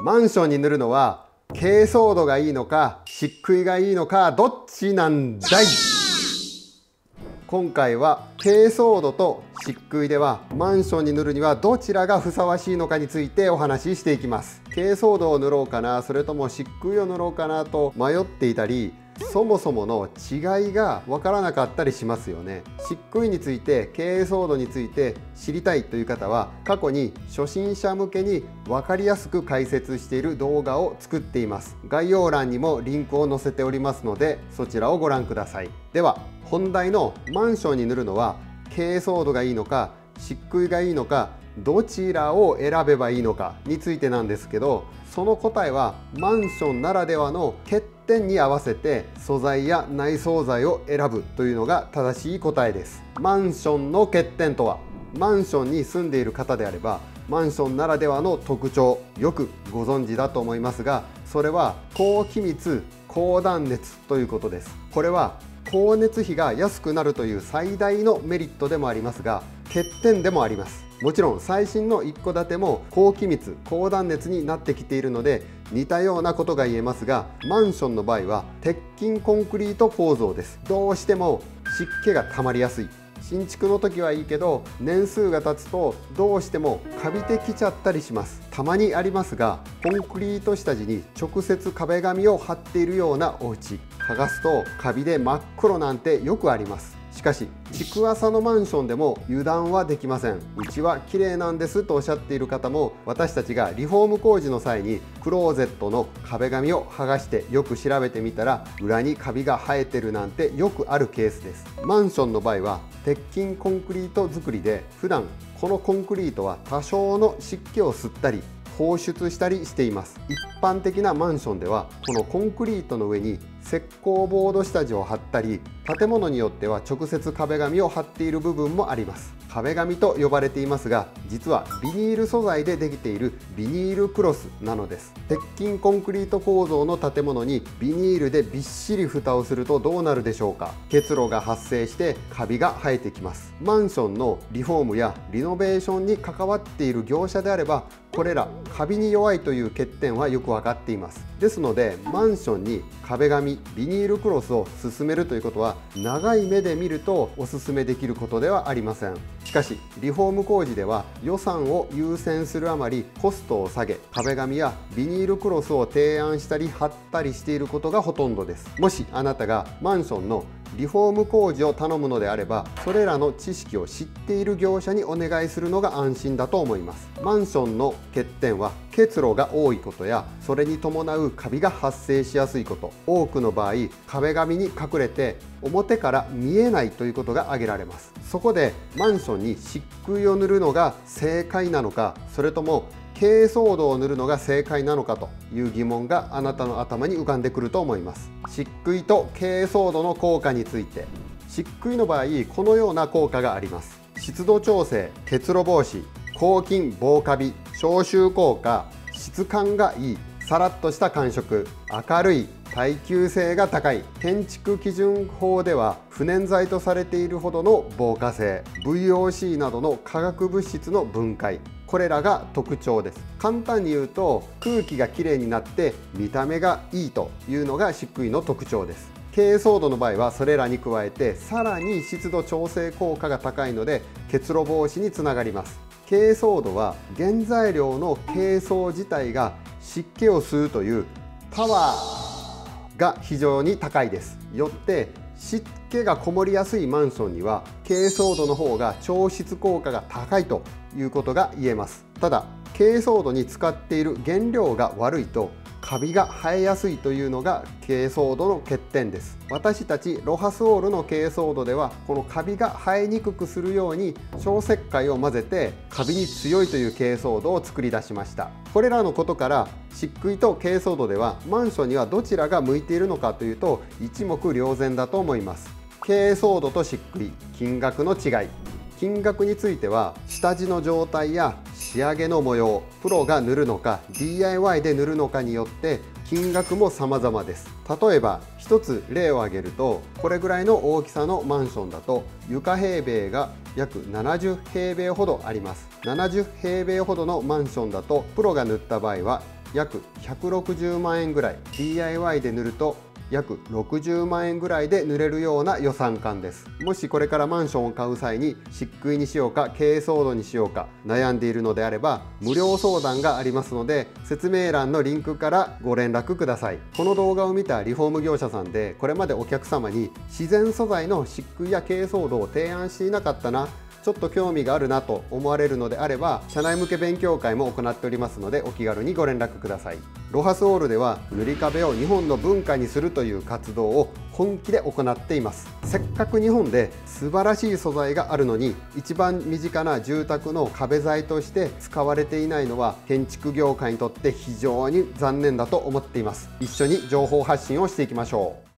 マンションに塗るのは珪藻土がいいのか漆喰がいいのかどっちなんだい？今回は珪藻土と漆喰ではマンションに塗るにはどちらがふさわしいのかについてお話ししていきます。珪藻土を塗ろうかなそれとも漆喰を塗ろうかなと迷っていたりそもそもの違いがわからなかったりしますよね。漆喰について珪藻土について知りたいという方は過去に初心者向けに分かりやすく解説している動画を作っています。概要欄にもリンクを載せておりますのでそちらをご覧ください。では本題のマンションに塗るのは珪藻土がいいのか漆喰がいいのかどちらを選べばいいのかについてなんですけどその答えはマンションならではの欠点に合わせて素材や内装材を選ぶというのが正しい答えです。マンションの欠点とはマンションに住んでいる方であればマンションならではの特徴よくご存知だと思いますがそれは高気密高断熱ということです。これは光熱費が安くなるという最大のメリットでもありますが欠点でもあります。もちろん最新の一戸建ても高気密高断熱になってきているので似たようなことが言えますがマンションの場合は鉄筋コンクリート構造です。どうしても湿気が溜まりやすい。新築の時はいいけど年数が経つとどうしてもカビてきちゃったりします。たまにありますがコンクリート下地に直接壁紙を貼っているようなお家。剥がすとカビで真っ黒なんてよくあります。しかし築浅のマンションでも油断はできません。うちは綺麗なんですとおっしゃっている方も私たちがリフォーム工事の際にクローゼットの壁紙を剥がしてよく調べてみたら裏にカビが生えてるなんてよくあるケースです。マンションの場合は鉄筋コンクリート作りで普段このコンクリートは多少の湿気を吸ったり放出したりしています。一般的なマンションではこのコンクリートの上に石膏ボード下地を貼ったり建物によっては直接壁紙を貼っている部分もあります。壁紙と呼ばれていますが実はビニール素材でできているビニールクロスなのです。鉄筋コンクリート構造の建物にビニールでびっしり蓋をするとどうなるでしょうか。結露が発生してカビが生えてきます。マンションのリフォームやリノベーションに関わっている業者であればこれらカビに弱いという欠点はよく分かっています。ですのでマンションに壁紙ビニールクロスを進めるということは長い目で見るとおすすめできることではありません。しかしリフォーム工事では予算を優先するあまりコストを下げ壁紙やビニールクロスを提案したり貼ったりしていることがほとんどです。もしあなたがマンションのリフォーム工事を頼むのであればそれらの知識を知っている業者にお願いするのが安心だと思います。マンションの欠点は結露が多いことやそれに伴うカビが発生しやすいこと。多くの場合壁紙に隠れて表から見えないということが挙げられます。そこでマンションに漆喰を塗るのが正解なのかそれとも珪藻土を塗るのが正解なのかという疑問があなたの頭に浮かんでくると思います。漆喰と珪藻土の効果について漆喰の場合このような効果があります。湿度調整結露防止抗菌防カビ消臭効果質感がいいさらっとした感触明るい耐久性が高い。建築基準法では不燃材とされているほどの防火性。VOC などの化学物質の分解。これらが特徴です。簡単に言うと空気がきれいになって見た目がいいというのが漆喰の特徴です。珪藻土の場合はそれらに加えてさらに湿度調整効果が高いので結露防止につながります。珪藻土は原材料の珪藻自体が湿気を吸うというパワー。が非常に高いです。よって湿気がこもりやすいマンションには珪藻土の方が調湿効果が高いということが言えます。ただ珪藻土に使っている原料が悪いとカビが生えやすいというのが珪藻土の欠点です。私たちロハスオールの珪藻土ではこのカビが生えにくくするように小石灰を混ぜてカビに強いという珪藻土を作り出しました。これらのことから漆喰と珪藻土ではマンションにはどちらが向いているのかというと一目瞭然だと思います。珪藻土と漆喰金額の違い。金額については下地の状態や仕上げの模様プロが塗るのか DIY で塗るのかによって金額も様々です。例えば一つ例を挙げるとこれぐらいの大きさのマンションだと床平米が約70平米ほどあります。70平米ほどのマンションだとプロが塗った場合は約160万円ぐらい DIY で塗ると約60万円ぐらいで塗れるような予算感です。もしこれからマンションを買う際に漆喰にしようか珪藻土にしようか悩んでいるのであれば無料相談がありますので説明欄のリンクからご連絡ください。この動画を見たリフォーム業者さんでこれまでお客様に自然素材の漆喰や珪藻土を提案していなかったなちょっと興味があるなと思われるのであれば社内向け勉強会も行っておりますのでお気軽にご連絡ください。ロハスオールでは塗り壁を日本の文化にするという活動を本気で行っています。せっかく日本で素晴らしい素材があるのに一番身近な住宅の壁材として使われていないのは建築業界にとって非常に残念だと思っています。一緒に情報発信をしていきましょう。